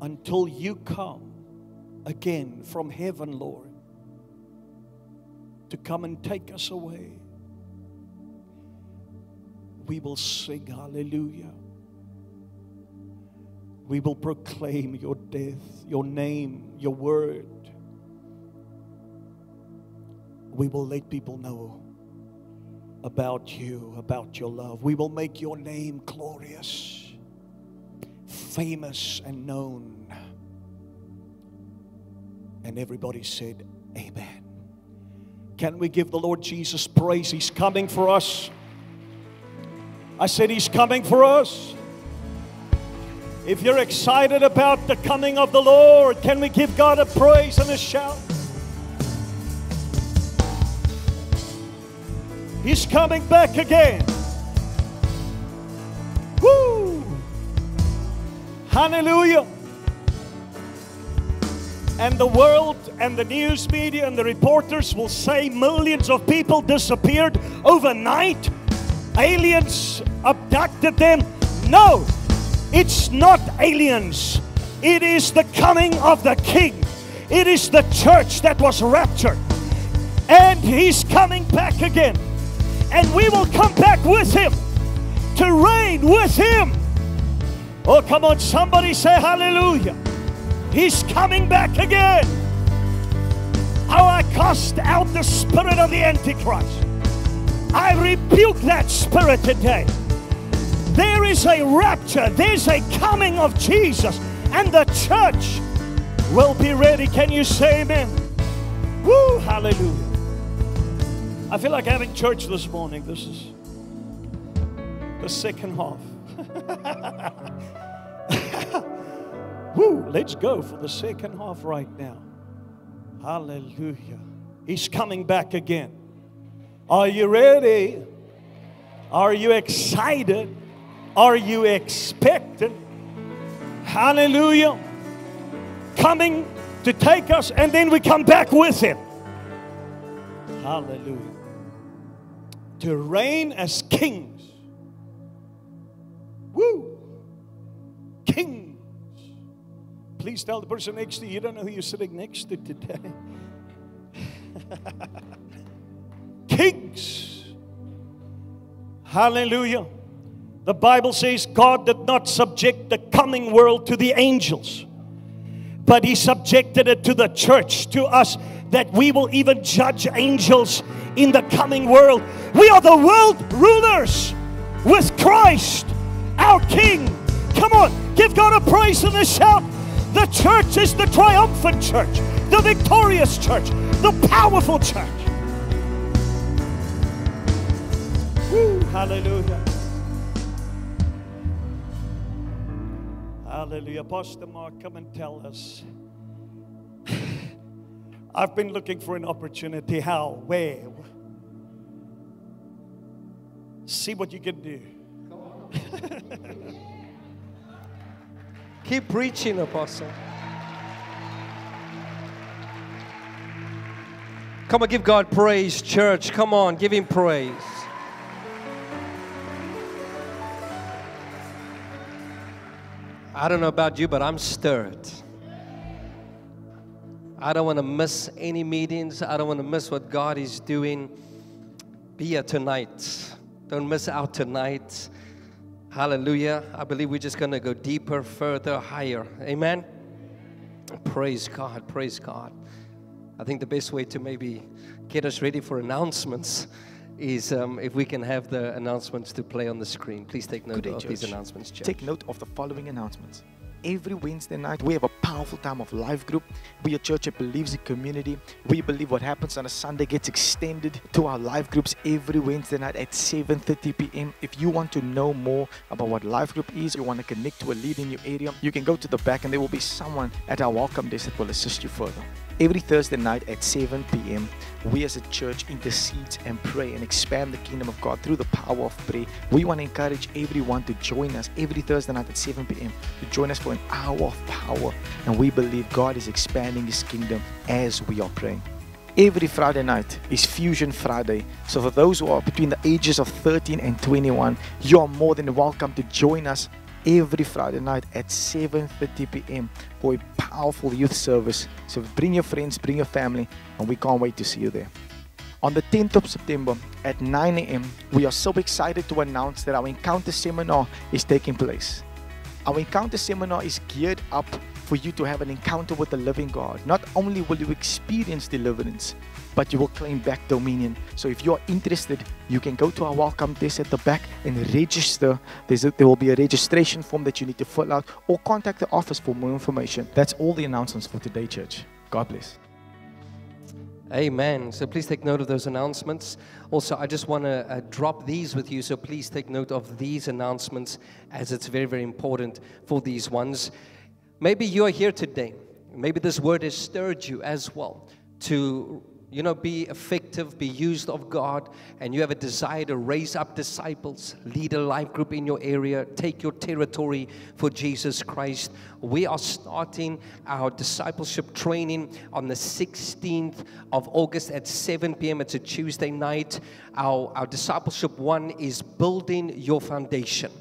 until you come again from heaven, Lord, to come and take us away, we will sing hallelujah. We will proclaim your death, your name, your word. We will let people know about you, about your love. We will make your name glorious, famous, and known. And everybody said, Amen. Can we give the Lord Jesus praise? He's coming for us. I said, He's coming for us. If you're excited about the coming of the Lord, can we give God a praise and a shout? He's coming back again. Woo! Hallelujah. And the world and the news media and the reporters will say millions of people disappeared overnight. Aliens abducted them. No, it's not aliens. It is the coming of the King. It is the church that was raptured. And he's coming back again. And we will come back with him to reign with him. Oh, come on, somebody say hallelujah. He's coming back again. How I cast out the spirit of the Antichrist. I rebuke that spirit today. There is a rapture, there's a coming of Jesus, and the church will be ready. Can you say amen? Woo, hallelujah. I feel like having church this morning. This is the second half. [laughs] Woo, let's go for the second half right now. Hallelujah. He's coming back again. Are you ready? Are you excited? Are you expectant? Hallelujah. Coming to take us, and then we come back with Him. Hallelujah. To reign as kings. Woo! Kings. Please tell the person next to you, you don't know who you're sitting next to today. [laughs] Kings. Hallelujah. The Bible says God did not subject the coming world to the angels, but He subjected it to the church, to us, that we will even judge angels in the coming world. We are the world rulers with Christ, our King. Come on, give God a praise and a shout. The church is the triumphant church, the victorious church, the powerful church. Woo, hallelujah. Hallelujah. Pastor Mark, come and tell us. [sighs] I've been looking for an opportunity. How? Where? See what you can do. [laughs] Keep preaching, Apostle. Come on, give God praise, church. Come on, give Him praise. I don't know about you, but I'm stirred. I don't want to miss any meetings. I don't want to miss what God is doing. Be here tonight. Don't miss out tonight. Hallelujah. I believe we're just going to go deeper, further, higher. Amen. Praise God. Praise God. I think the best way to maybe get us ready for announcements is um, if we can have the announcements to play on the screen. Please take note Good day, of these announcements, Church. Take note of the following announcements. Every Wednesday night, we have a powerful time of live group. We are a church that believes in community. We believe what happens on a Sunday gets extended to our live groups every Wednesday night at 7:30 p.m. If you want to know more about what live group is, you want to connect to a lead in your area, you can go to the back and there will be someone at our welcome desk that will assist you further. Every Thursday night at 7 p.m., we as a church intercede and pray and expand the kingdom of God through the power of prayer. We want to encourage everyone to join us every Thursday night at 7 p.m. to join us for an hour of power. And we believe God is expanding his kingdom as we are praying. Every Friday night is Fusion Friday. So for those who are between the ages of 13 and 21, you are more than welcome to join us every Friday night at 7:30 p.m. for a powerful youth service. So bring your friends, bring your family, and we can't wait to see you there. On the 10th of September at 9 a.m., we are so excited to announce that our Encounter Seminar is taking place. Our Encounter Seminar is geared up for you to have an encounter with the living God. Not only will you experience deliverance, but you will claim back dominion. So if you are interested, you can go to our welcome desk at the back and register. A, there will be a registration form that you need to fill out or contact the office for more information. That's all the announcements for today, church. God bless. Amen. So please take note of those announcements. Also, I just want to uh, drop these with you. So please take note of these announcements as it's very, very important for these ones. Maybe you are here today. Maybe this word has stirred you as well to you know, be effective, be used of God, and you have a desire to raise up disciples, lead a life group in your area, take your territory for Jesus Christ. We are starting our discipleship training on the 16th of August at 7 p.m. It's a Tuesday night. Our, our discipleship one is building your foundation.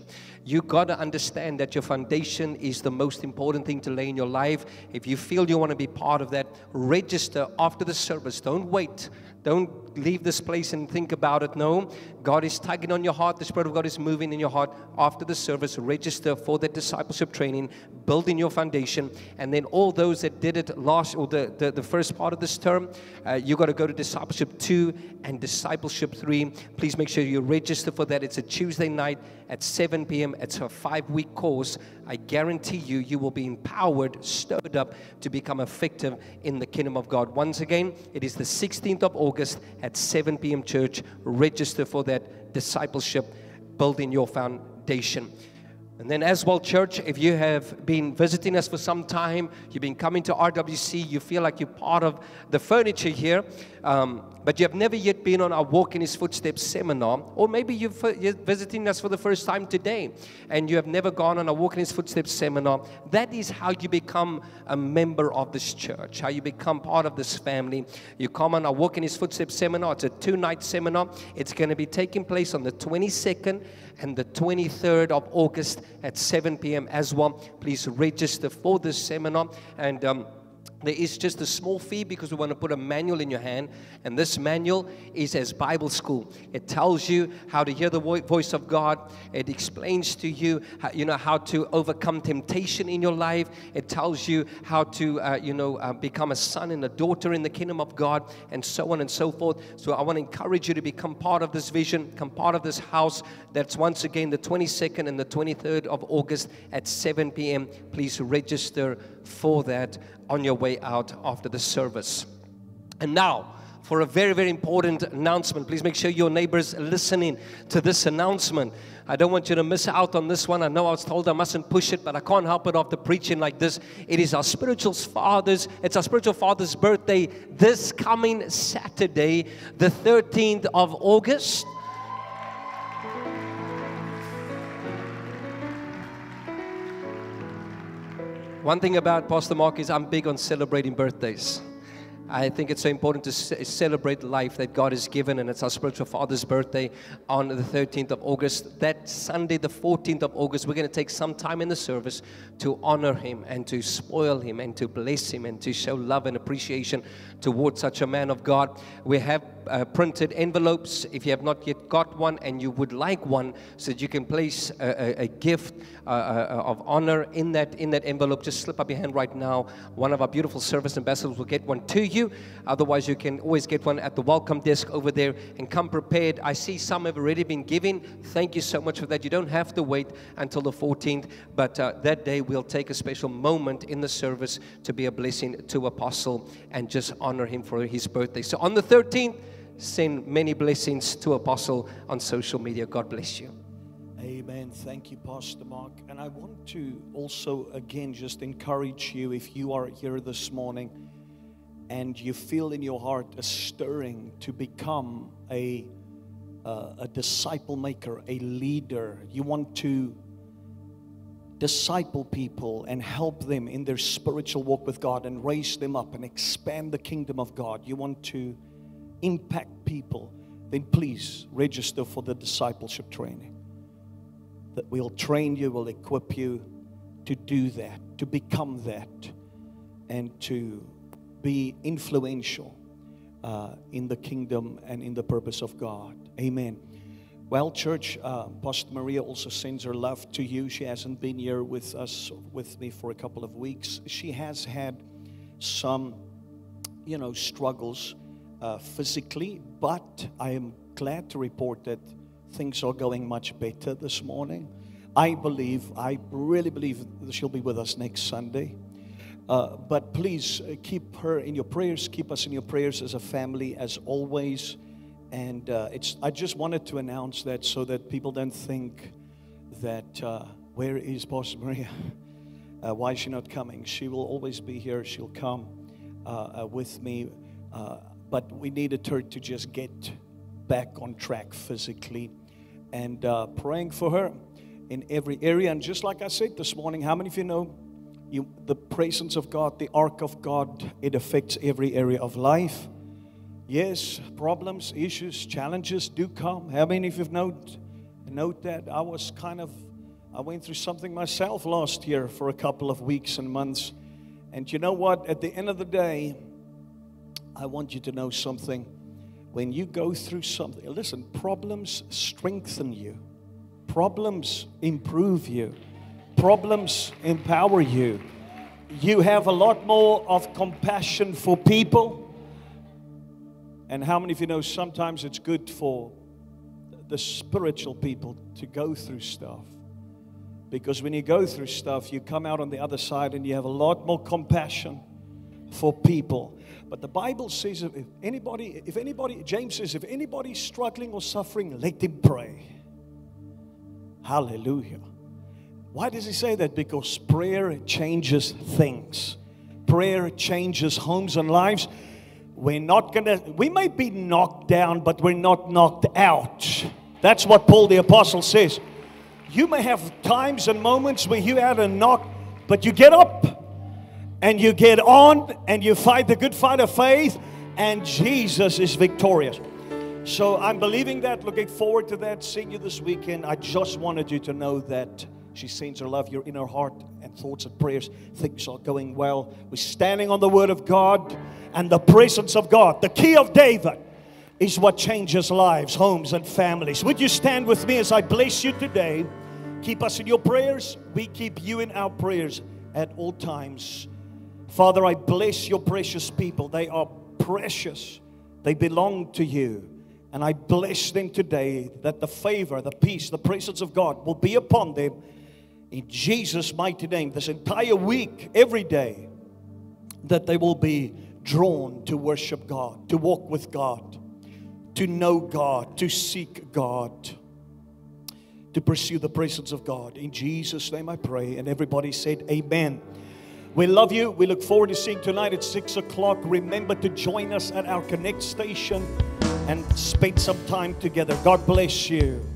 You got to understand that your foundation is the most important thing to lay in your life. If you feel you want to be part of that, register after the service. Don't wait. Don't leave this place and think about it. No, God is tugging on your heart. The Spirit of God is moving in your heart after the service. Register for the discipleship training, building your foundation. And then all those that did it last or the, the, the first part of this term, uh, you got to go to discipleship two and discipleship three. Please make sure you register for that. It's a Tuesday night at 7 p.m. It's a five week course. I guarantee you, you will be empowered, stirred up to become effective in the kingdom of God. Once again, it is the 16th of August at 7 p.m. church. Register for that discipleship, building your foundation. And then, as well, church, if you have been visiting us for some time, you've been coming to RWC, you feel like you're part of the furniture here, um, but you have never yet been on our Walk in His Footsteps seminar, or maybe you're, visiting us for the first time today and you have never gone on a Walk in His Footsteps seminar, that is how you become a member of this church, how you become part of this family. You come on a Walk in His Footsteps seminar, it's a two night seminar. It's going to be taking place on the 22nd and the 23rd of August at 7 p.m. as well. Please register for this seminar. And um, there is just a small fee because we want to put a manual in your hand. And this manual is as Bible school. It tells you how to hear the voice of God. It explains to you, how, you know, how to overcome temptation in your life. It tells you how to, uh, you know, uh, become a son and a daughter in the kingdom of God, and so on and so forth. So I want to encourage you to become part of this vision, become part of this house. That's once again the 22nd and the 23rd of August at 7 p.m. Please register for that on your way out after the service. And now, for a very, very important announcement, please make sure your neighbors listening to this announcement. I don't want you to miss out on this one. I know I was told I mustn't push it, but I can't help it after preaching like this. It is our spiritual father's, it's our spiritual father's birthday this coming Saturday, the 13th of August. One thing about Pastor Mark is I'm big on celebrating birthdays. I think it's so important to celebrate life that God has given, and it's our spiritual father's birthday on the 13th of August. That Sunday, the 14th of August, we're going to take some time in the service to honor him and to spoil him and to bless him and to show love and appreciation towards such a man of God. We have uh, printed envelopes. If you have not yet got one and you would like one so that you can place a, a, a gift uh, uh, of honor in that in that envelope just slip up your hand right now. One of our beautiful service ambassadors will get one to you. Otherwise you can always get one at the welcome desk over there and come prepared. I see some have already been given. Thank you so much for that. You don't have to wait until the 14th but uh, that day we'll take a special moment in the service to be a blessing to apostle and just honor him for his birthday so on the 13th send many blessings to Apostle on social media. God bless you. Amen. Thank you, Pastor Mark. And I want to also, again, just encourage you if you are here this morning and you feel in your heart a stirring to become a, uh, a disciple maker, a leader. You want to disciple people and help them in their spiritual walk with God and raise them up and expand the kingdom of God. You want to impact people, then please register for the discipleship training. That we'll train you, we'll equip you to do that, to become that, and to be influential uh, in the kingdom and in the purpose of God. Amen. Well, church, uh, Maria also sends her love to you. She hasn't been here with us, with me for a couple of weeks. She has had some, you know, struggles uh, physically, but I am glad to report that things are going much better this morning. I believe, I really believe she'll be with us next Sunday. Uh, but please uh, keep her in your prayers. Keep us in your prayers as a family, as always. And uh, it's. I just wanted to announce that so that people don't think that uh, where is Pastor Maria? [laughs] Uh, why is she not coming? She will always be here. She'll come uh, uh, with me. Uh, but we needed her to just get back on track physically and praying for her in every area. And just like I said this morning, how many of you know you, the presence of God, the ark of God, it affects every area of life? Yes, problems, issues, challenges do come. How many of you've note, note that? I was kind of, I went through something myself last year for a couple of weeks and months. And you know what? At the end of the day, I want you to know something. When you go through something, listen, problems strengthen you, problems improve you, problems empower you. You have a lot more of compassion for people. And how many of you know sometimes it's good for the spiritual people to go through stuff? Because when you go through stuff, you come out on the other side and you have a lot more compassion for people. But the Bible says if anybody, if anybody, James says, if anybody's struggling or suffering, let them pray. Hallelujah. Why does he say that? Because prayer changes things. Prayer changes homes and lives. We're not gonna, we may be knocked down, but we're not knocked out. That's what Paul the Apostle says. You may have times and moments where you had a knock, but you get up and you get on and you fight the good fight of faith, and Jesus is victorious. So I'm believing that, looking forward to that, seeing you this weekend. I just wanted you to know that she sends her love, you're in her heart and thoughts and prayers. Things are going well. We're standing on the word of God and the presence of God. The key of David is what changes lives, homes, and families. Would you stand with me as I bless you today? Keep us in your prayers. We keep you in our prayers at all times. Father, I bless your precious people. They are precious, they belong to you. And I bless them today that the favor, the peace, the presence of God will be upon them in Jesus' mighty name. This entire week, every day, that they will be drawn to worship God, to walk with God, to know God, to seek God, to pursue the presence of God. In Jesus' name I pray. And everybody said, Amen. We love you. We look forward to seeing tonight at 6 o'clock. Remember to join us at our Connect station and spend some time together. God bless you.